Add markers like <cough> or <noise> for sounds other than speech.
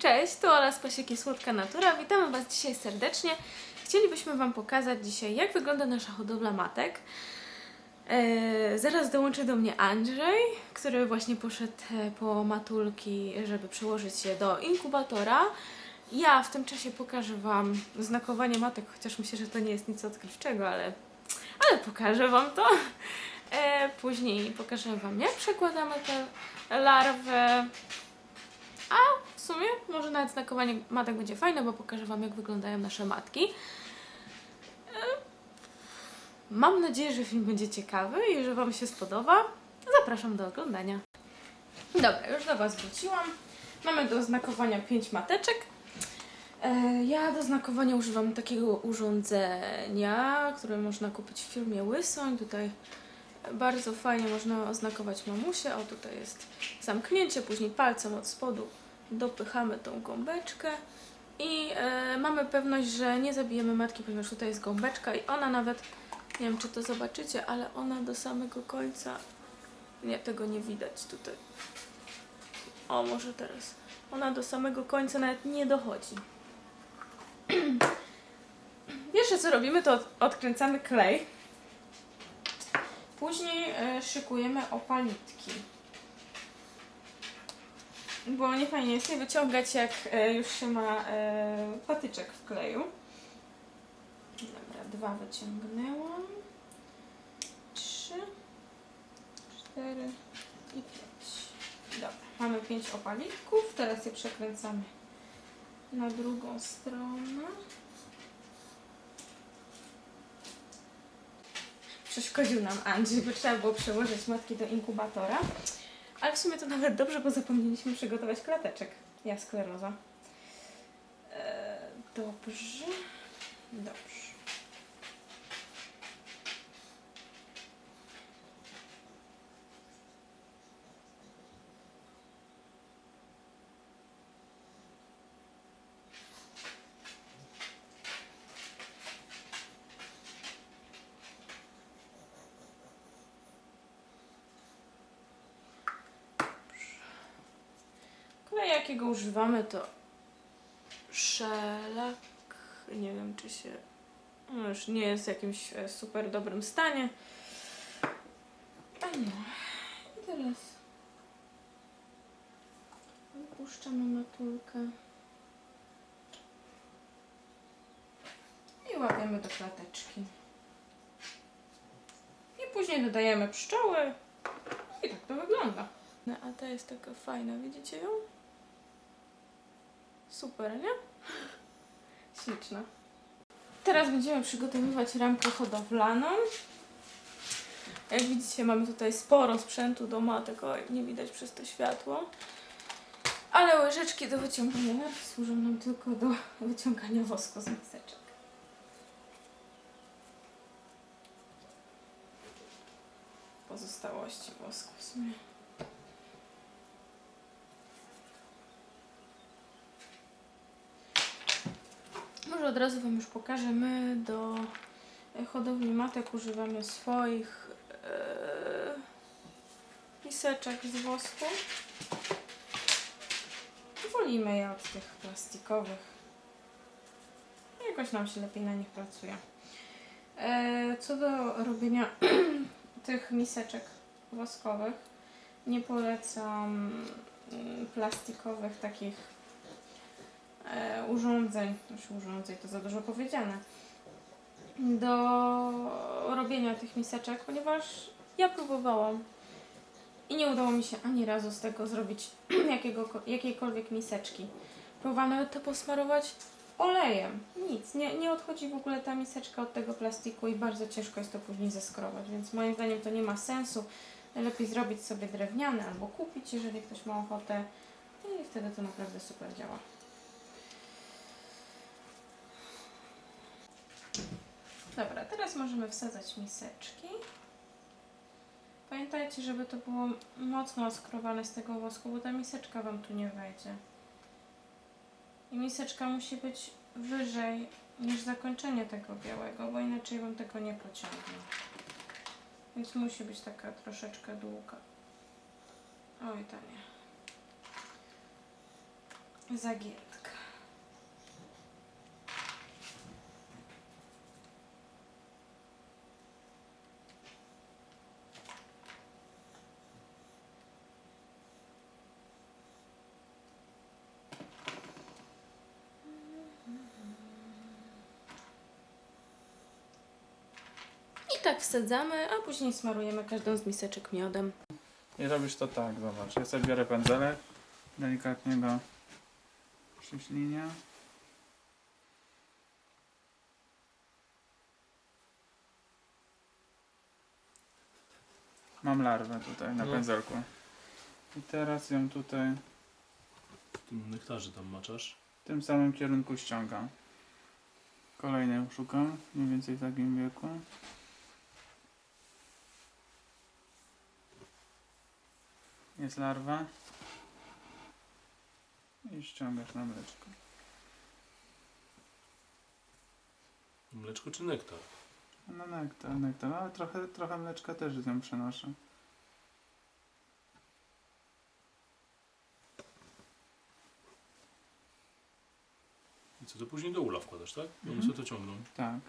Cześć, tu Ola z Pasieki Słodka Natura. Witamy Was dzisiaj serdecznie. Chcielibyśmy Wam pokazać dzisiaj, jak wygląda nasza hodowla matek. E, zaraz dołączy do mnie Andrzej, który właśnie poszedł e, po matulki, żeby przełożyć je do inkubatora. Ja w tym czasie pokażę Wam znakowanie matek, chociaż myślę, że to nie jest nic odkrywczego, ale, ale pokażę Wam to. E, później pokażę Wam, jak przekładamy te larwy. A w sumie może nawet znakowanie matek będzie fajne, bo pokażę Wam, jak wyglądają nasze matki. E, Mam nadzieję, że film będzie ciekawy i że Wam się spodoba. Zapraszam do oglądania. Dobra, już do Was wróciłam. Mamy do znakowania 5 mateczek. E, Ja do znakowania używam takiego urządzenia, które można kupić w firmie Łysoń. Tutaj bardzo fajnie można oznakować mamusię. O, tutaj jest zamknięcie, później palcem od spodu dopychamy tą gąbeczkę i e, mamy pewność, że nie zabijemy matki, ponieważ tutaj jest gąbeczka i ona nawet, nie wiem czy to zobaczycie, ale ona do samego końca, nie, tego nie widać tutaj. O, może teraz. Ona do samego końca nawet nie dochodzi. <clears throat> Pierwsze co robimy to od- odkręcamy klej. Później e, szykujemy opalitki. Bo nie fajnie jest je wyciągać, jak e, już się ma e, patyczek w kleju. Dobra, dwa wyciągnęłam. Trzy, cztery i pięć. Dobra, mamy pięć opalitków. Teraz je przekręcamy na drugą stronę. Przeszkodził nam Andrzej, bo trzeba było przełożyć matki do inkubatora. Ale w sumie to nawet dobrze, bo zapomnieliśmy przygotować klateczek. Ja skleroza. E, dobrze. Dobrze. Klej jakiego używamy to szelak. Nie wiem czy się... No już nie jest w jakimś e, super dobrym stanie. A nie. I teraz wypuszczamy matulkę. I łapiemy do klateczki. I później dodajemy pszczoły. I tak to wygląda. No, a ta jest taka fajna, widzicie ją? Super, nie? Śliczna. Teraz będziemy przygotowywać ramkę hodowlaną. Jak widzicie, mamy tutaj sporo sprzętu do matek, nie widać przez to światło. Ale łyżeczki do wyciągania służą nam tylko do wyciągania wosku z miseczek. Pozostałości wosku w sumie. Może od razu Wam już pokażę. My do e, hodowli matek używamy swoich e, miseczek z wosku. Wolimy je od tych plastikowych. Jakoś nam się lepiej na nich pracuje. E, co do robienia <clears throat> tych miseczek woskowych, nie polecam mm, plastikowych takich urządzeń, już urządzeń to za dużo powiedziane, do robienia tych miseczek, ponieważ ja próbowałam i nie udało mi się ani razu z tego zrobić <clears throat> jakiego, jakiejkolwiek miseczki. Próbowałam nawet to posmarować olejem. Nic, nie, nie odchodzi w ogóle ta miseczka od tego plastiku i bardzo ciężko jest to później zeskrobać, więc moim zdaniem to nie ma sensu. Lepiej zrobić sobie drewniane albo kupić, jeżeli ktoś ma ochotę i wtedy to naprawdę super działa. Dobra, teraz możemy wsadzać miseczki. Pamiętajcie, żeby to było mocno oskrowane z tego wosku, bo ta miseczka Wam tu nie wejdzie. I miseczka musi być wyżej niż zakończenie tego białego, bo inaczej Wam tego nie pociągnie. Więc musi być taka troszeczkę długa. Oj, ta nie. Zagierdka. I tak wsadzamy, a później smarujemy każdą z miseczek miodem. I robisz to tak, zobacz. Ja sobie biorę pędzelek, delikatnie go przyślinię. Mam larwę tutaj na No. pędzelku. I teraz ją tutaj W tym nektarze tam maczasz. w tym samym kierunku ściągam. Kolejnej szukam, mniej więcej w takim wieku. Jest larwa. I ściągasz na mleczko. Mleczko czy nektar? No nektar, nektar, ale trochę, trochę mleczka też z nią przenoszę. I co, to później do ula wkładasz, tak? I one Mhm. sobie to ciągną. Tak.